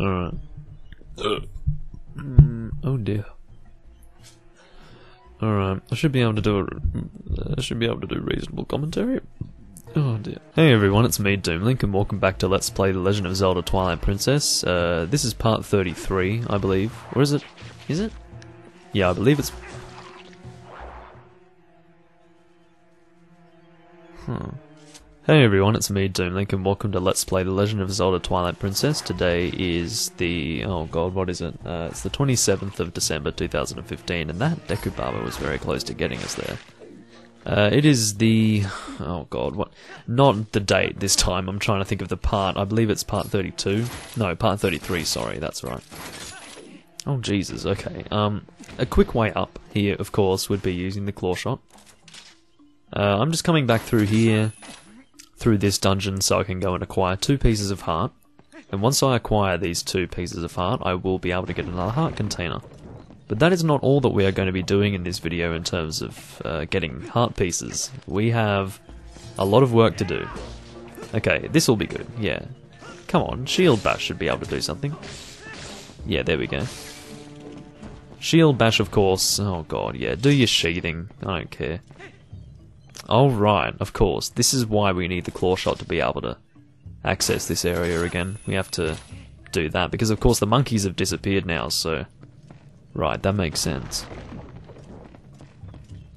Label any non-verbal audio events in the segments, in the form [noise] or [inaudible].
Alright. Mm, oh dear. Alright, I should be able to do a, I should be able to do reasonable commentary. Oh dear. Hey everyone, it's me, Doomlink, and welcome back to Let's Play The Legend of Zelda Twilight Princess. Uh, this is part 33, I believe. Or is it? Is it? Yeah, I believe it's... Huh. Hey everyone, it's me, Doomlink, and welcome to Let's Play The Legend of Zelda Twilight Princess. Today is the... oh god, what is it? Uh, it's the 27th of December 2015, and that Deku Baba was very close to getting us there. Uh, it is the... oh god, what... not the date this time, I'm trying to think of the part. I believe it's part 32. No, part 33, sorry, that's right. Oh Jesus, okay. Um, a quick way up here, of course, would be using the claw shot. Uh, I'm just coming back through here, through this dungeon, so I can go and acquire two pieces of heart. And once I acquire these two pieces of heart, I will be able to get another heart container. But that is not all that we are going to be doing in this video in terms of uh, getting heart pieces. We have a lot of work to do. Okay, this will be good, yeah. Come on, Shield Bash should be able to do something. Yeah, there we go. Shield Bash, of course. Oh god, yeah, do your sheathing. I don't care. Oh right, of course. This is why we need the claw shot to be able to access this area again. We have to do that because of course the monkeys have disappeared now, so right, that makes sense.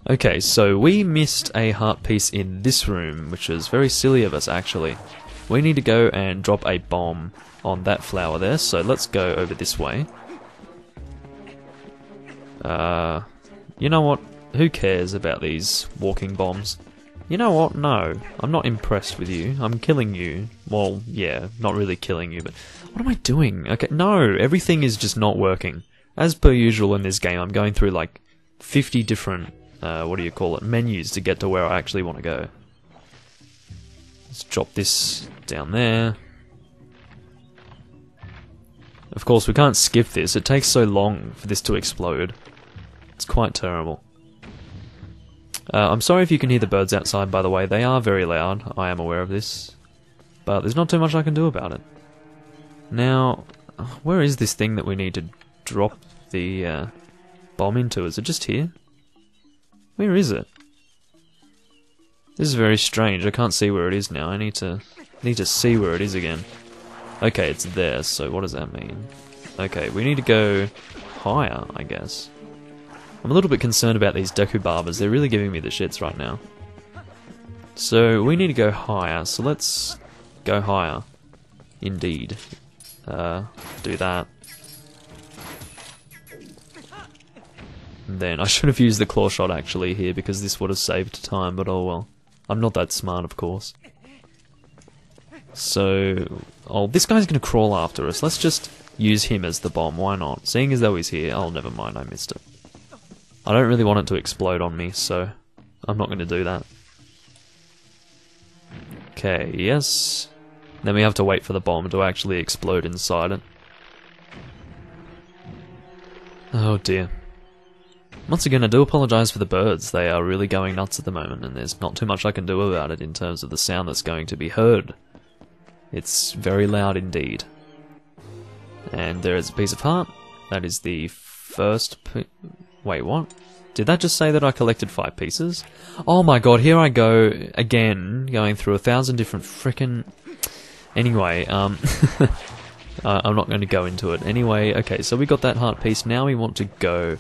Okay, so we missed a heart piece in this room, which is very silly of us actually. We need to go and drop a bomb on that flower there, so let's go over this way. Uh, you know what? Who cares about these walking bombs? You know what? No, I'm not impressed with you. I'm killing you. Well, yeah, not really killing you, but what am I doing? Okay, no, everything is just not working. As per usual in this game, I'm going through like 50 different, uh, what do you call it, menus to get to where I actually want to go. Let's drop this down there. Of course, we can't skip this. It takes so long for this to explode. It's quite terrible. Uh, I'm sorry if you can hear the birds outside, by the way. They are very loud. I am aware of this. But there's not too much I can do about it. Now, where is this thing that we need to drop the uh, bomb into? Is it just here? Where is it? This is very strange. I can't see where it is now. I need to need to see where it is again. Okay, it's there. So what does that mean? Okay, we need to go higher, I guess. I'm a little bit concerned about these Deku Babas. They're really giving me the shits right now. So we need to go higher. So let's go higher. Indeed. Uh, do that. And then I [laughs] should have used the claw shot actually here because this would have saved time, but oh well. I'm not that smart, of course. So, oh, this guy's gonna crawl after us. Let's just use him as the bomb. Why not? Seeing as though he's here, oh, never mind. I missed it. I don't really want it to explode on me, so I'm not going to do that. Okay, yes. Then we have to wait for the bomb to actually explode inside it. Oh dear. Once again, I do apologise for the birds. They are really going nuts at the moment, and there's not too much I can do about it in terms of the sound that's going to be heard. It's very loud indeed. And there is a piece of heart. That is the first Wait, what? Did that just say that I collected five pieces? Oh my god, here I go again, going through a thousand different frickin'... Anyway, um... [laughs] uh, I'm not going to go into it. Anyway, okay, so we got that heart piece. Now we want to go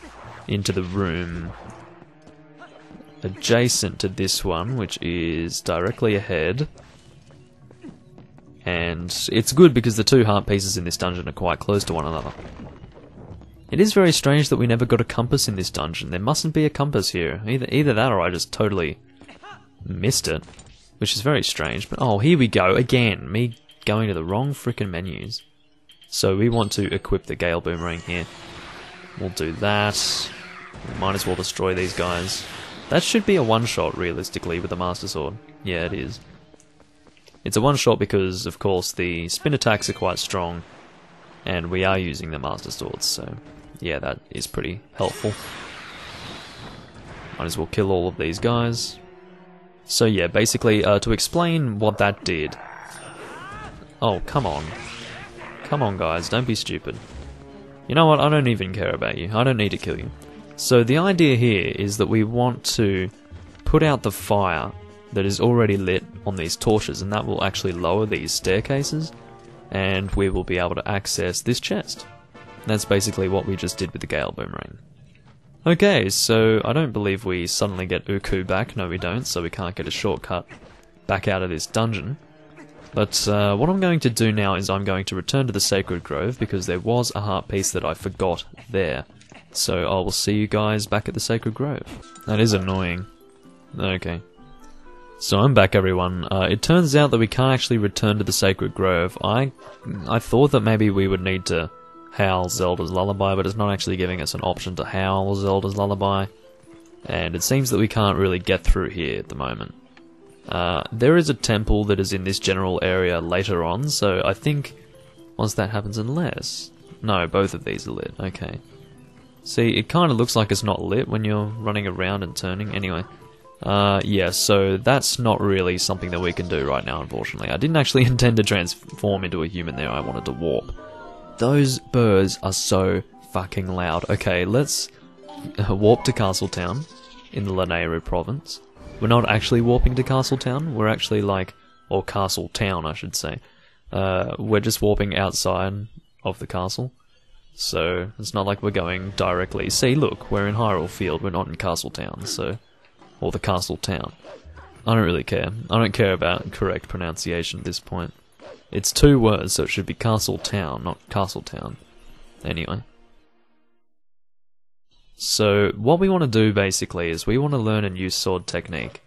into the room adjacent to this one, which is directly ahead. And it's good because the two heart pieces in this dungeon are quite close to one another. It is very strange that we never got a compass in this dungeon. There mustn't be a compass here. Either either that or I just totally missed it. Which is very strange. But oh, here we go. Again, me going to the wrong freaking menus. So we want to equip the Gale Boomerang here. We'll do that. Might as well destroy these guys. That should be a one-shot, realistically, with the Master Sword. Yeah, it is. It's a one-shot because, of course, the spin attacks are quite strong, and we are using the Master Swords, so yeah, that is pretty helpful. Might as well kill all of these guys. So yeah, basically, uh, to explain what that did... Oh, come on. Come on, guys, don't be stupid. You know what? I don't even care about you. I don't need to kill you. So the idea here is that we want to put out the fire that is already lit on these torches, and that will actually lower these staircases, and we will be able to access this chest. That's basically what we just did with the Gale Boomerang. Okay, so I don't believe we suddenly get Ooccoo back. No, we don't, so we can't get a shortcut back out of this dungeon. But uh, what I'm going to do now is I'm going to return to the Sacred Grove because there was a heart piece that I forgot there. So I will see you guys back at the Sacred Grove. That is annoying. Okay. So I'm back, everyone. Uh, it turns out that we can't actually return to the Sacred Grove. I, I thought that maybe we would need to howl Zelda's lullaby, but it's not actually giving us an option to howl Zelda's lullaby. And it seems that we can't really get through here at the moment. Uh, there is a temple that is in this general area later on, so I think once that happens, unless no, both of these are lit. Okay. See, it kind of looks like it's not lit when you're running around and turning. Anyway, uh, yeah, so that's not really something that we can do right now, unfortunately. I didn't actually [laughs] intend to transform into a human there. I wanted to warp. Those birds are so fucking loud. Okay, let's warp to Castletown in the Lanayru province. We're not actually warping to Castletown. We're actually like, or Castle Town, I should say. Uh, we're just warping outside of the castle. So it's not like we're going directly. See, look, we're in Hyrule Field. We're not in Castletown. So, or the Castle Town. I don't really care. I don't care about correct pronunciation at this point. It's two words, so it should be Castle Town, not Castletown. Anyway. So, what we want to do basically is we want to learn a new sword technique.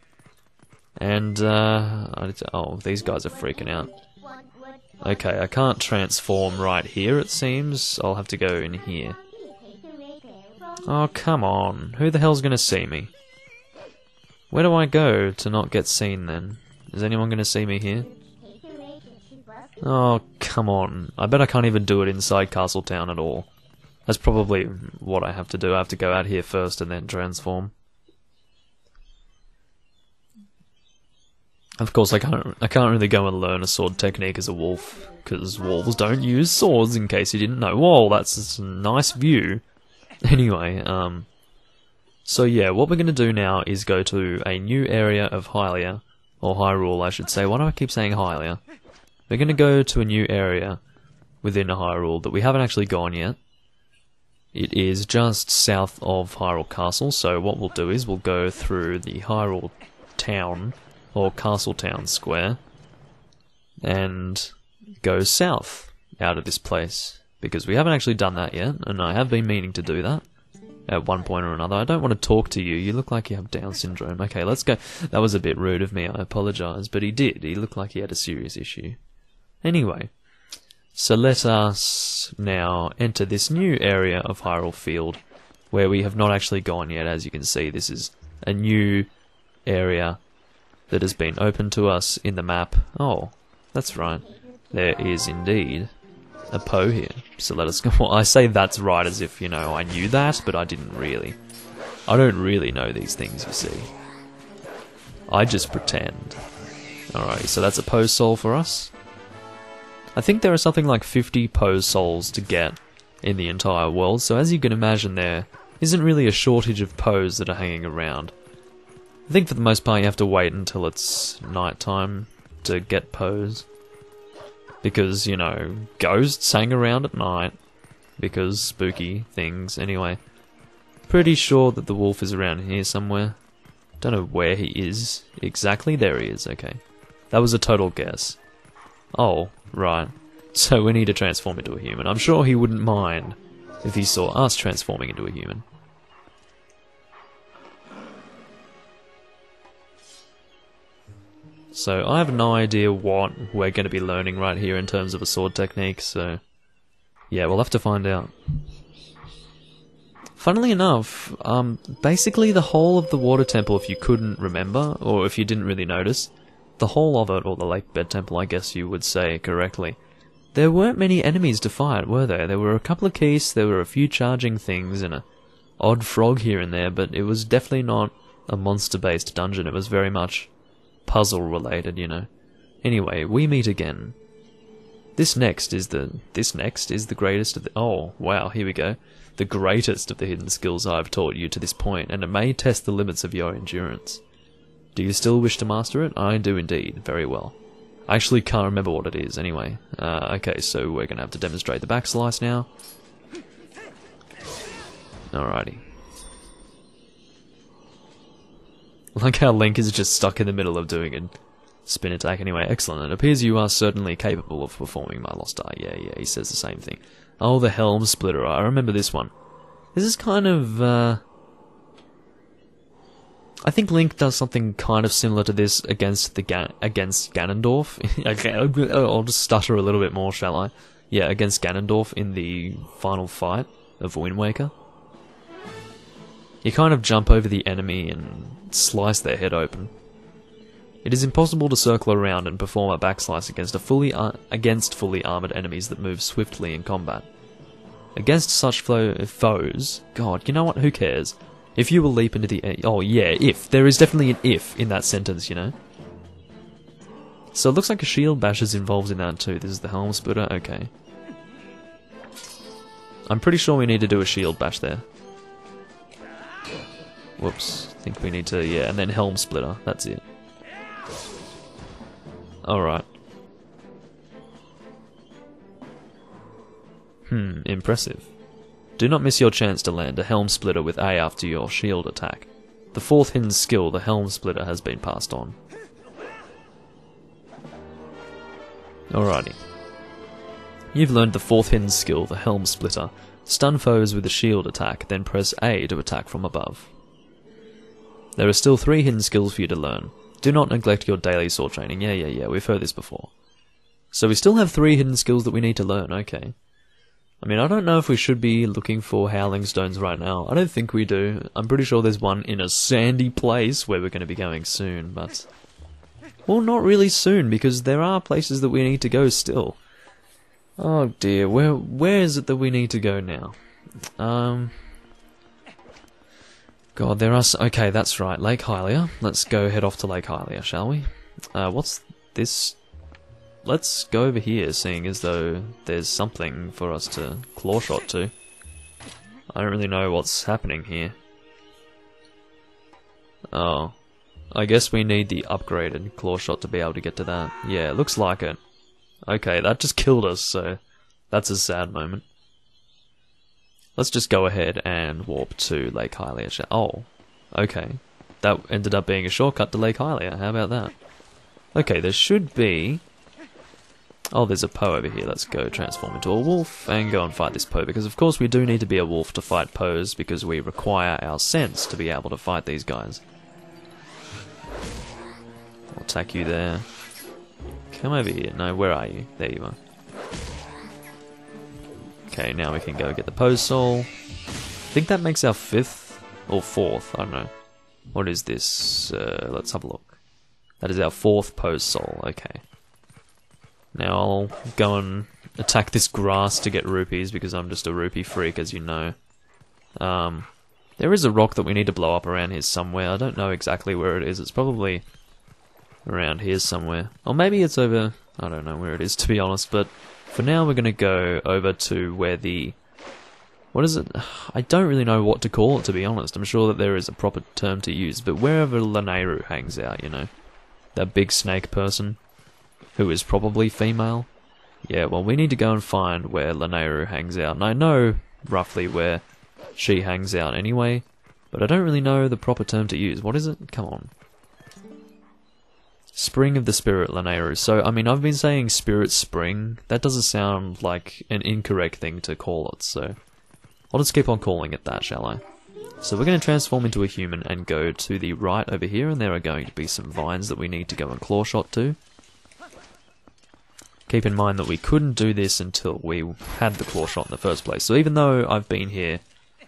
And, uh, oh, these guys are freaking out. Okay, I can't transform right here, it seems. I'll have to go in here. Oh, come on. Who the hell's gonna see me? Where do I go to not get seen then? Is anyone gonna see me here? Oh, come on. I bet I can't even do it inside Castletown at all. That's probably what I have to do. I have to go out here first and then transform. Of course, I can't. I can't really go and learn a sword technique as a wolf because wolves don't use swords. In case you didn't know. Whoa, that's a nice view. [laughs] Anyway, um, so yeah, what we're going to do now is go to a new area of Hylia, or Hyrule, I should say. Why do I keep saying Hylia? We're going to go to a new area within Hyrule that we haven't actually gone yet. It is just south of Hyrule Castle, so what we'll do is we'll go through the Hyrule town or Castletown Square and go south out of this place because we haven't actually done that yet, and I have been meaning to do that at one point or another. I don't want to talk to you. You look like you have Down syndrome. Okay, let's go. That was a bit rude of me. I apologize, but he did. He looked like he had a serious issue. Anyway, so let us now enter this new area of Hyrule Field where we have not actually gone yet. As you can see, this is a new area that has been opened to us in the map. Oh, that's right. There is indeed a Poe here. So let us go. Well, [laughs] I say that's right as if, you know, I knew that, but I didn't really. I don't really know these things, you see. I just pretend. Alright, so that's a Poe soul for us. I think there are something like 50 Poe souls to get in the entire world, so as you can imagine there isn't really a shortage of Poes that are hanging around. I think for the most part you have to wait until it's night time to get Poes. Because, you know, ghosts hang around at night. Because spooky things. Anyway, pretty sure that the wolf is around here somewhere. Don't know where he is exactly. There he is, okay. That was a total guess. Oh, right. So we need to transform into a human. I'm sure he wouldn't mind if he saw us transforming into a human. So I have no idea what we're going to be learning right here in terms of a sword technique, so yeah, we'll have to find out. Funnily enough, um, basically the whole of the water temple, if you couldn't remember, or if you didn't really notice, the whole of it, or the lake bed temple, I guess you would say correctly, there weren't many enemies to fight, were there? There were a couple of keys, there were a few charging things, and a odd frog here and there, but it was definitely not a monster-based dungeon. It was very much puzzle related, you know. Anyway, we meet again. This next is the this next is the greatest of the oh wow here we go the greatest of the hidden skills I've taught you to this point and it may test the limits of your endurance. Do you still wish to master it? I do indeed, very well. I actually can't remember what it is anyway. Uh, okay, so we're gonna have to demonstrate the back slice now. Alrighty. Like how Link is just stuck in the middle of doing a spin attack anyway. Excellent. It appears you are certainly capable of performing my lost art. Yeah, yeah, he says the same thing. Oh, the Helm Splitter. I remember this one. This is kind of, uh... I think Link does something kind of similar to this against the Ga against Ganondorf. [laughs] okay, I'll just stutter a little bit more, shall I? Yeah, against Ganondorf in the final fight of Wind Waker. You kind of jump over the enemy and slice their head open. It is impossible to circle around and perform a backslice against a fully against fully armored enemies that move swiftly in combat. Against such foes, God, you know what? Who cares? If you will leap into the oh yeah, if there is definitely an if in that sentence, you know. So it looks like a shield bash is involved in that too. This is the helm splitter. Okay. I'm pretty sure we need to do a shield bash there. Whoops. I think we need to, yeah, and then Helm Splitter. That's it. Alright. Hmm, impressive. Do not miss your chance to land a Helm Splitter with A after your shield attack. The fourth hidden skill, the Helm Splitter, has been passed on. Alrighty. You've learned the fourth hidden skill, the Helm Splitter. Stun foes with a shield attack, then press A to attack from above. There are still three hidden skills for you to learn. Do not neglect your daily sword training. Yeah, yeah, yeah, we've heard this before. So we still have three hidden skills that we need to learn, okay. I mean, I don't know if we should be looking for Howling Stones right now. I don't think we do. I'm pretty sure there's one in a sandy place where we're going to be going soon, but... Well, not really soon, because there are places that we need to go still. Oh dear, where where is it that we need to go now? Um... God, there are... okay, that's right. Lake Hylia. Let's go head off to Lake Hylia, shall we? Uh, what's this? Let's go over here, seeing as though there's something for us to claw shot to. I don't really know what's happening here. Oh. I guess we need the upgraded claw shot to be able to get to that. Yeah, looks like it. Okay, that just killed us, so that's a sad moment. Let's just go ahead and warp to Lake Hylia. Oh, okay. That ended up being a shortcut to Lake Hylia. How about that? Okay, there should be... Oh, there's a Poe over here. Let's go transform into a wolf and go and fight this Poe. Because, of course, we do need to be a wolf to fight Poes because we require our sense to be able to fight these guys. I'll attack you there. Come over here. No, where are you? There you are. Okay, now we can go get the Poe Soul. I think that makes our fifth or fourth. I don't know. What is this? Uh, let's have a look. That is our fourth Poe Soul. Okay. Now I'll go and attack this grass to get rupees because I'm just a rupee freak, as you know. Um, there is a rock that we need to blow up around here somewhere. I don't know exactly where it is. It's probably around here somewhere. Or maybe it's over... I don't know where it is, to be honest, but for now, we're going to go over to where the... What is it? I don't really know what to call it, to be honest. I'm sure that there is a proper term to use, but wherever Lanayru hangs out, you know. That big snake person, who is probably female. Yeah, well, we need to go and find where Lanayru hangs out. And I know roughly where she hangs out anyway, but I don't really know the proper term to use. What is it? Come on. Spring of the Spirit Lanayru. So, I mean, I've been saying Spirit Spring. That doesn't sound like an incorrect thing to call it, so I'll just keep on calling it that, shall I? So we're going to transform into a human and go to the right over here, and there are going to be some vines that we need to go and claw shot to. Keep in mind that we couldn't do this until we had the claw shot in the first place. So even though I've been here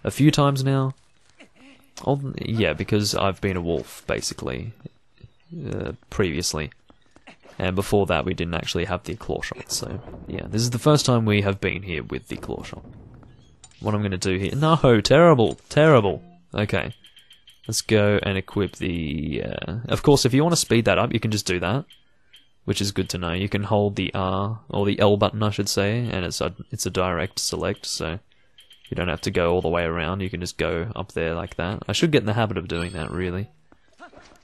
a few times now, I'll, yeah, because I've been a wolf, basically, uh, previously. And before that, we didn't actually have the claw shot. So, yeah, this is the first time we have been here with the claw shot. What I'm going to do here... No! Terrible! Terrible! Okay. Let's go and equip the... Uh, of course, if you want to speed that up, you can just do that. Which is good to know. You can hold the R or the L button, I should say, and it's a it's a direct select, so you don't have to go all the way around. You can just go up there like that. I should get in the habit of doing that, really.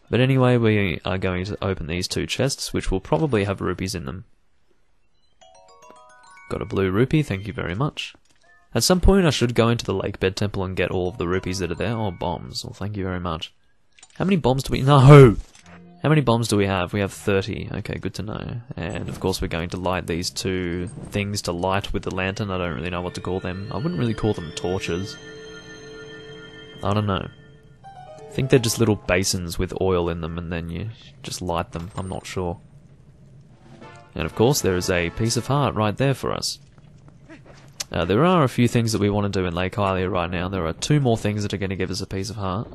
But anyway, we are going to open these two chests, which will probably have rupees in them. Got a blue rupee, thank you very much. At some point I should go into the Lake Bed Temple and get all of the rupees that are there. Oh, bombs. Well, thank you very much. How many bombs do we... No! How many bombs do we have? We have 30. Okay, good to know. And of course we're going to light these two things to light with the lantern. I don't really know what to call them. I wouldn't really call them torches. I don't know. I think they're just little basins with oil in them and then you just light them. I'm not sure. And of course there is a piece of heart right there for us. Uh, there are a few things that we want to do in Lake Hylia right now. There are two more things that are going to give us a piece of heart.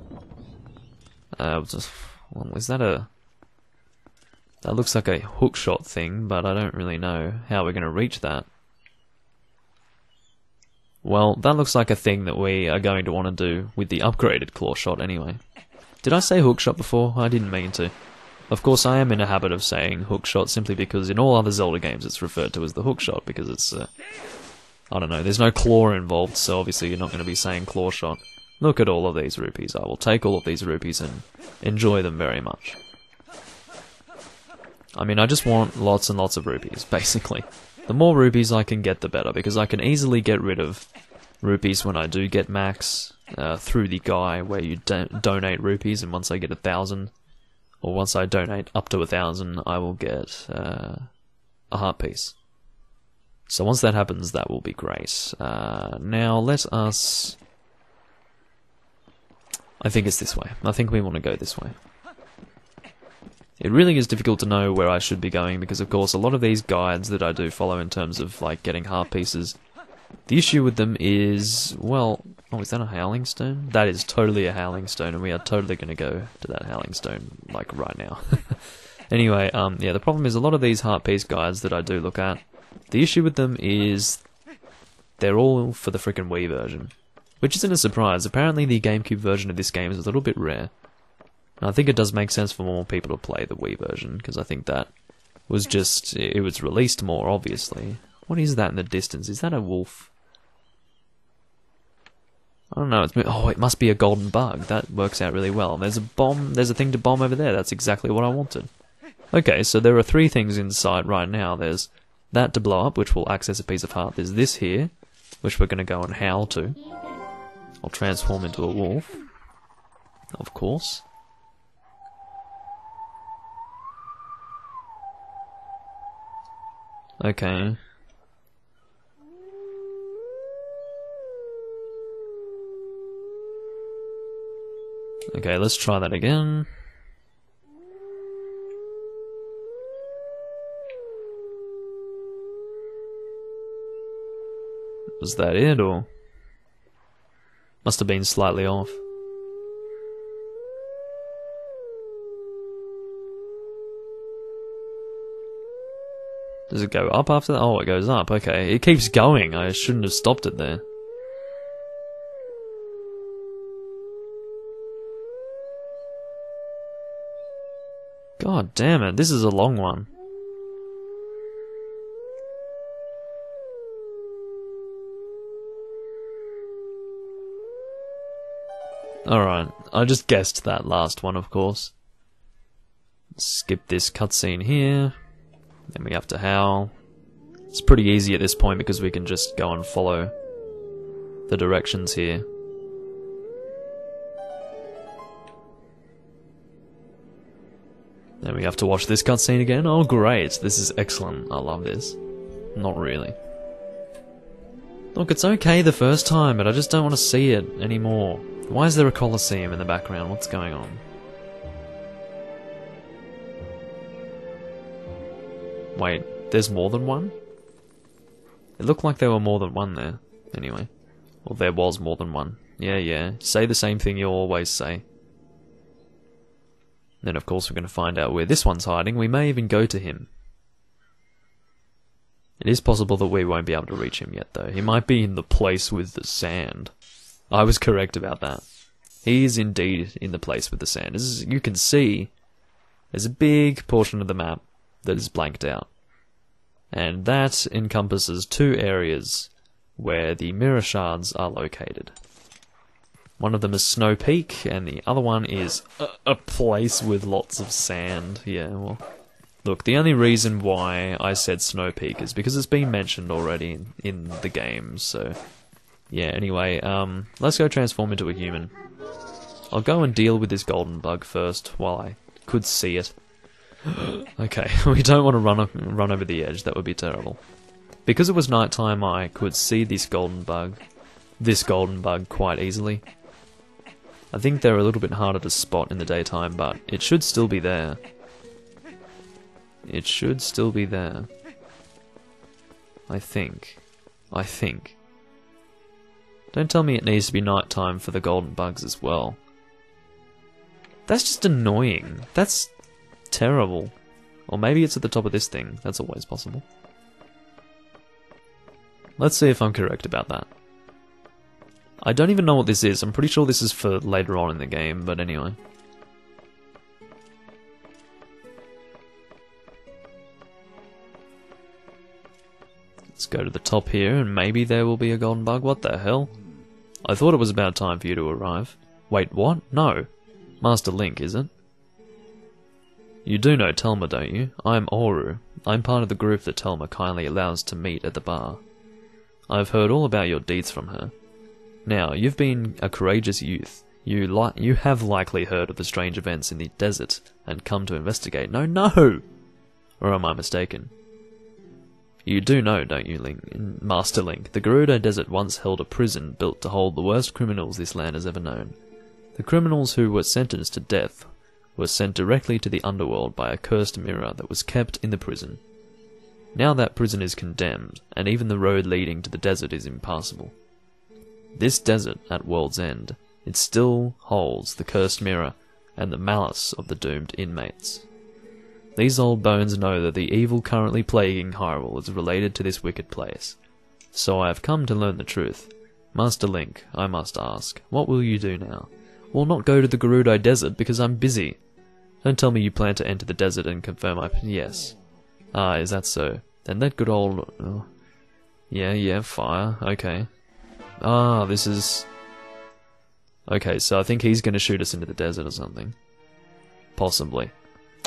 Uh, just, well, is that a... That looks like a hookshot thing, but I don't really know how we're going to reach that. Well, that looks like a thing that we are going to want to do with the upgraded claw shot anyway. Did I say hookshot before? I didn't mean to. Of course, I am in a habit of saying hookshot simply because in all other Zelda games it's referred to as the hookshot because it's, uh, I don't know, there's no claw involved, so obviously you're not going to be saying claw shot. Look at all of these rupees. I will take all of these rupees and enjoy them very much. I mean, I just want lots and lots of rupees, [laughs] basically. The more rupees I can get, the better, because I can easily get rid of rupees when I do get max uh, through the guy where you donate rupees, and once I get a thousand, or once I donate up to a thousand, I will get uh, a heart piece. So once that happens, that will be great. Uh, now let us. I think it's this way. I think we want to go this way. It really is difficult to know where I should be going because, of course, a lot of these guides that I do follow in terms of like getting heart pieces, the issue with them is, well, oh, is that a howling stone? That is totally a howling stone, and we are totally going to go to that howling stone like right now. [laughs] anyway, um, yeah, the problem is a lot of these heart piece guides that I do look at, the issue with them is they're all for the freaking Wii version, which isn't a surprise. Apparently, the GameCube version of this game is a little bit rare. I think it does make sense for more people to play the Wii version, because I think that was just, it was released more, obviously. What is that in the distance? Is that a wolf? I don't know, it's, oh, it must be a golden bug. That works out really well. There's a bomb, there's a thing to bomb over there. That's exactly what I wanted. Okay, so there are three things inside right now. There's that to blow up, which will access a piece of heart. There's this here, which we're going to go and howl to. I'll transform into a wolf. Of course. Okay. Okay, let's try that again. Was that it, or? Must have been slightly off. Does it go up after that? Oh, it goes up. Okay. It keeps going. I shouldn't have stopped it there. God damn it. This is a long one. Alright. I just guessed that last one, of course. Skip this cutscene here. Then we have to howl. It's pretty easy at this point because we can just go and follow the directions here. Then we have to watch this cutscene again. Oh great, this is excellent. I love this. Not really. Look, it's okay the first time, but I just don't want to see it anymore. Why is there a coliseum in the background? What's going on? Wait, there's more than one? It looked like there were more than one there. Anyway. Well, there was more than one. Yeah, yeah. Say the same thing you always say. Then, of course, we're going to find out where this one's hiding. We may even go to him. It is possible that we won't be able to reach him yet, though. He might be in the place with the sand. I was correct about that. He is indeed in the place with the sand. As you can see, there's a big portion of the map that is blanked out. And that encompasses two areas where the mirror shards are located. One of them is Snow Peak, and the other one is a, a place with lots of sand. Yeah, well, look, the only reason why I said Snow Peak is because it's been mentioned already in, in the game, so yeah, anyway, um, let's go transform into a human. I'll go and deal with this golden bug first while I could see it. [gasps] okay, [laughs] we don't want to run run over the edge. That would be terrible. Because it was nighttime, I could see this golden bug, this golden bug quite easily. I think they're a little bit harder to spot in the daytime, but it should still be there. It should still be there. I think. I think. Don't tell me it needs to be nighttime for the golden bugs as well. That's just annoying. That's terrible. Or maybe it's at the top of this thing. That's always possible. Let's see if I'm correct about that. I don't even know what this is. I'm pretty sure this is for later on in the game, but anyway. Let's go to the top here, and maybe there will be a golden bug. What the hell? I thought it was about time for you to arrive. Wait, what? No. Master Link, is it? You do know Telma, don't you? I'm Auru. I'm part of the group that Telma kindly allows to meet at the bar. I've heard all about your deeds from her. Now, you've been a courageous youth. You li- you have likely heard of the strange events in the desert and come to investigate. No, no! Or am I mistaken? You do know, don't you, Link? Master Link, the Gerudo Desert once held a prison built to hold the worst criminals this land has ever known. The criminals who were sentenced to death were sent directly to the underworld by a cursed mirror that was kept in the prison. Now that prison is condemned, and even the road leading to the desert is impassable. This desert at World's End, it still holds the cursed mirror and the malice of the doomed inmates. These old bones know that the evil currently plaguing Hyrule is related to this wicked place. So I have come to learn the truth. Master Link, I must ask, what will you do now? Will not go to the Gerudo Desert because I'm busy. Don't tell me you plan to enter the desert and confirm my... Yes. Ah, is that so? Then that good old... Oh. Yeah, yeah, fire. Okay. Ah, this is... Okay, so I think he's going to shoot us into the desert or something. Possibly.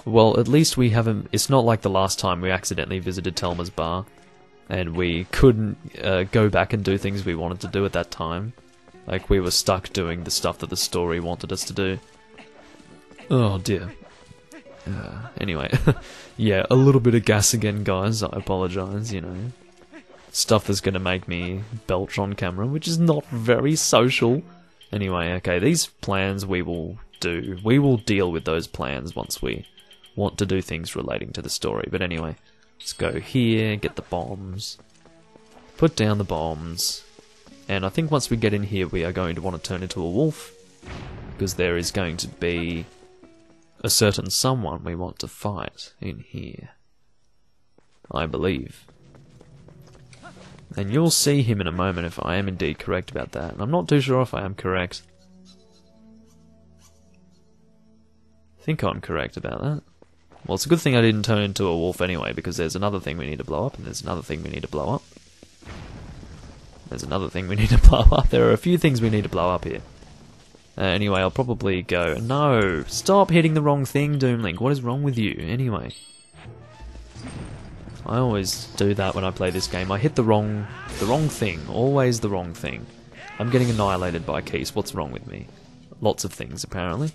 Well, at least we haven't... It's not like the last time we accidentally visited Telma's bar. And we couldn't uh, go back and do things we wanted to do at that time. Like, we were stuck doing the stuff that the story wanted us to do. Oh, dear. Uh, anyway, [laughs] yeah, a little bit of gas again, guys. I apologize, you know. Stuff that's gonna make me belch on camera, which is not very social. Anyway, okay, these plans we will do. We will deal with those plans once we want to do things relating to the story. But anyway, let's go here, get the bombs, put down the bombs, and I think once we get in here, we are going to want to turn into a wolf, because there is going to be a certain someone we want to fight in here. I believe. And you'll see him in a moment if I am indeed correct about that. And I'm not too sure if I am correct. I think I'm correct about that. Well, it's a good thing I didn't turn into a wolf anyway, because there's another thing we need to blow up, and there's another thing we need to blow up. There's another thing we need to [laughs] blow up. There are a few things we need to blow up here. Uh, anyway, I'll probably go... No! Stop hitting the wrong thing, Doomlink. What is wrong with you? Anyway. I always do that when I play this game. I hit the wrong... the wrong thing. Always the wrong thing. I'm getting annihilated by Keese. What's wrong with me? Lots of things, apparently.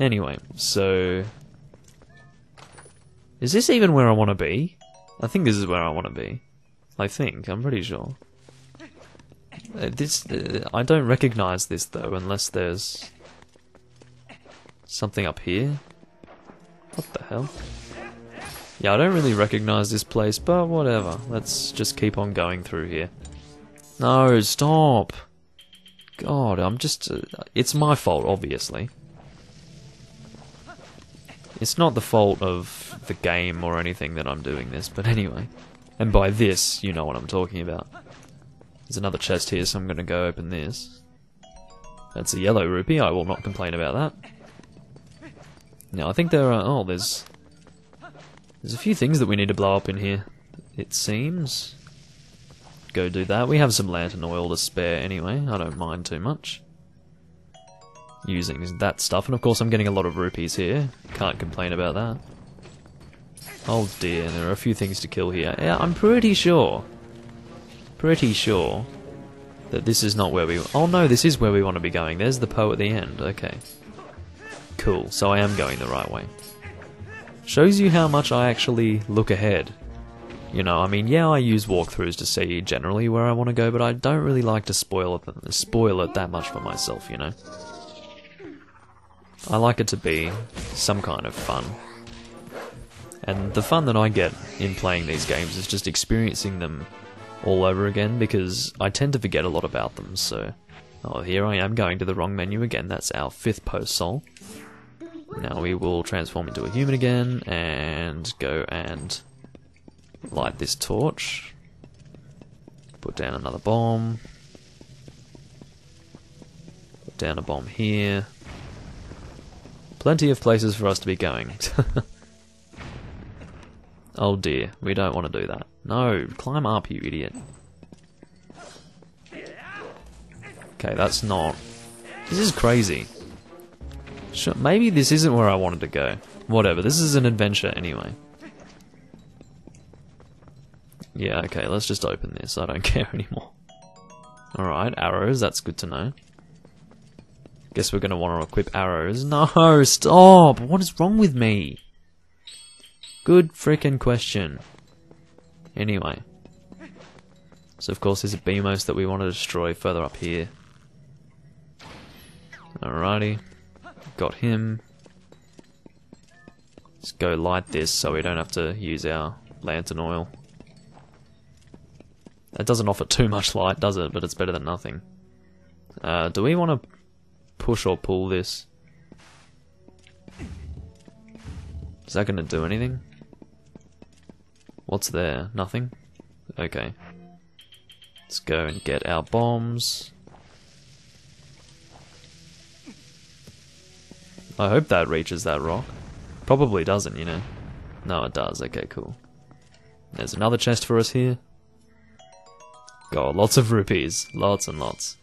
Anyway, so... Is this even where I want to be? I think this is where I want to be. I think, I'm pretty sure. This, uh, I don't recognize this though, unless there's something up here. What the hell? Yeah, I don't really recognize this place, but whatever. Let's just keep on going through here. No, stop! God, I'm just... Uh, it's my fault, obviously. It's not the fault of the game or anything that I'm doing this, but anyway. And by this, you know what I'm talking about. There's another chest here, so I'm going to go open this. That's a yellow rupee, I will not complain about that. Now, I think there are... Oh, there's... There's a few things that we need to blow up in here, it seems. Go do that. We have some lantern oil to spare anyway. I don't mind too much. Using that stuff. And of course I'm getting a lot of rupees here. Can't complain about that. Oh dear, there are a few things to kill here. Yeah, I'm pretty sure. Pretty sure that this is not where we... Oh no, this is where we want to be going. There's the Poe at the end. Okay. Cool, so I am going the right way. Shows you how much I actually look ahead. You know, I mean, yeah, I use walkthroughs to see generally where I want to go, but I don't really like to spoil it, spoil it that much for myself, you know? I like it to be some kind of fun. And the fun that I get in playing these games is just experiencing them all over again because I tend to forget a lot about them, so... Oh, here I am going to the wrong menu again. That's our fifth Poe soul. Now we will transform into a human again and go and light this torch. Put down another bomb. Put down a bomb here. Plenty of places for us to be going. [laughs] oh dear, we don't want to do that. No, climb up, you idiot. Okay, that's not... This is crazy. Sure, maybe this isn't where I wanted to go. Whatever, this is an adventure anyway. Yeah, okay, let's just open this. I don't [laughs] care anymore. Alright, arrows, that's good to know. Guess we're gonna want to equip arrows. [laughs] No, stop! What is wrong with me? Good freaking question. Anyway. So of course there's a Beamos that we want to destroy further up here. Alrighty. Got him. Let's go light this so we don't have to use our lantern oil. It doesn't offer too much light, does it? But it's better than nothing. Uh, do we want to push or pull this? Is that going to do anything? What's there? Nothing? Okay. Let's go and get our bombs. I hope that reaches that rock. Probably doesn't, you know. No, it does. Okay, cool. There's another chest for us here. God, lots of rupees. Lots and lots.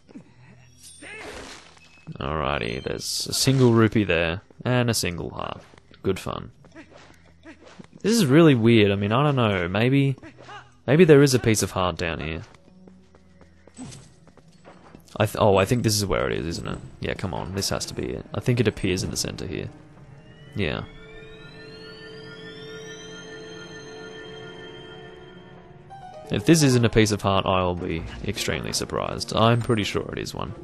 Alrighty, there's a single rupee there, and a single heart. Good fun. This is really weird, I mean, I don't know, maybe... Maybe there is a piece of heart down here. I oh, I think this is where it is, isn't it? Yeah, come on, this has to be it. I think it appears in the center here. Yeah. If this isn't a piece of heart, I'll be extremely surprised. I'm pretty sure it is one.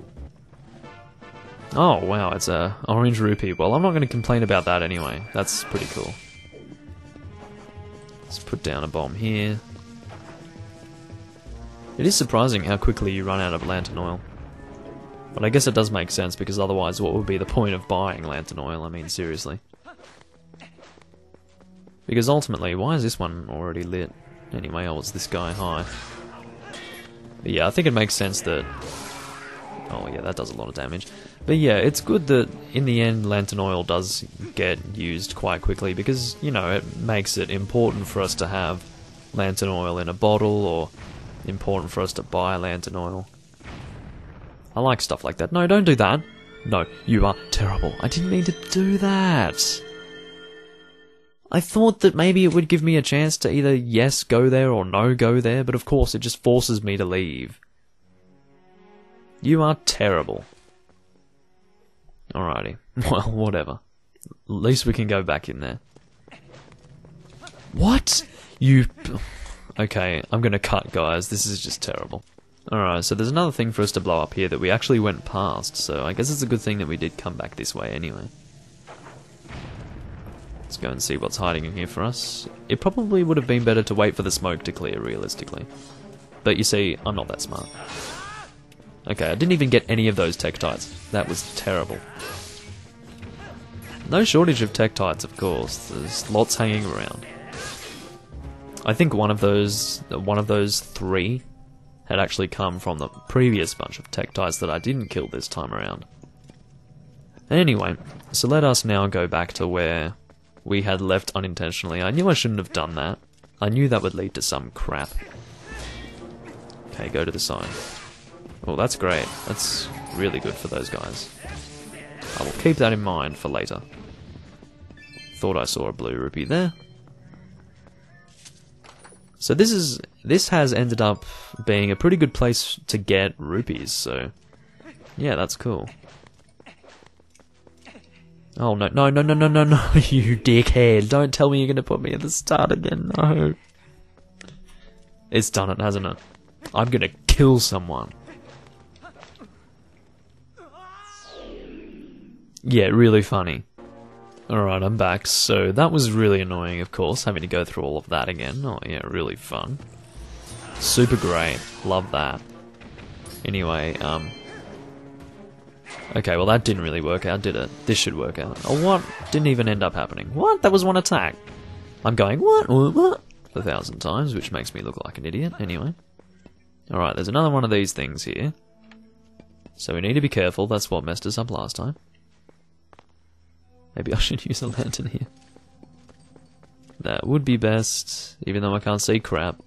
Oh, wow, it's a orange rupee. Well, I'm not going to complain about that anyway. That's pretty cool. Let's put down a bomb here. It is surprising how quickly you run out of lantern oil. But I guess it does make sense, because otherwise what would be the point of buying lantern oil? I mean, seriously. Because ultimately, why is this one already lit? Anyway, oh, it's this guy high. But yeah, I think it makes sense that... Oh yeah, that does a lot of damage. But yeah, it's good that in the end lantern oil does get used quite quickly because, you know, it makes it important for us to have lantern oil in a bottle or important for us to buy lantern oil. I like stuff like that. No, don't do that. No, you are terrible. I didn't mean to do that. I thought that maybe it would give me a chance to either yes go there or no go there, but of course it just forces me to leave. You are terrible. Alrighty. [laughs] Well, whatever. At least we can go back in there. What? You... Okay, I'm gonna cut, guys. This is just terrible. Alright, so there's another thing for us to blow up here that we actually went past, so I guess it's a good thing that we did come back this way anyway. Let's go and see what's hiding in here for us. It probably would have been better to wait for the smoke to clear, realistically. But you see, I'm not that smart. Okay, I didn't even get any of those Tektites. That was terrible. No shortage of Tektites, of course. There's lots hanging around. I think one of those, one of those three, had actually come from the previous bunch of Tektites that I didn't kill this time around. Anyway, so let us now go back to where we had left unintentionally. I knew I shouldn't have done that. I knew that would lead to some crap. Okay, go to the sign. Well, that's great. That's really good for those guys. I will keep that in mind for later. Thought I saw a blue rupee there. So this is this has ended up being a pretty good place to get rupees, so yeah, that's cool. Oh no no no no no no no [laughs] you dickhead. Don't tell me you're gonna put me at the start again, no. It's done it, hasn't it? I'm gonna kill someone. Yeah, really funny. Alright, I'm back. So that was really annoying, of course, having to go through all of that again. Oh yeah, really fun. Super great. Love that. Anyway, um... Okay, well that didn't really work out, did it? This should work out. Oh, what? Didn't even end up happening. What? That was one attack. I'm going, what? What? what? A thousand times, which makes me look like an idiot. Anyway. Alright, there's another one of these things here. So we need to be careful, that's what messed us up last time. Maybe I should [laughs] use a lantern here. That would be best, even though I can't see crap.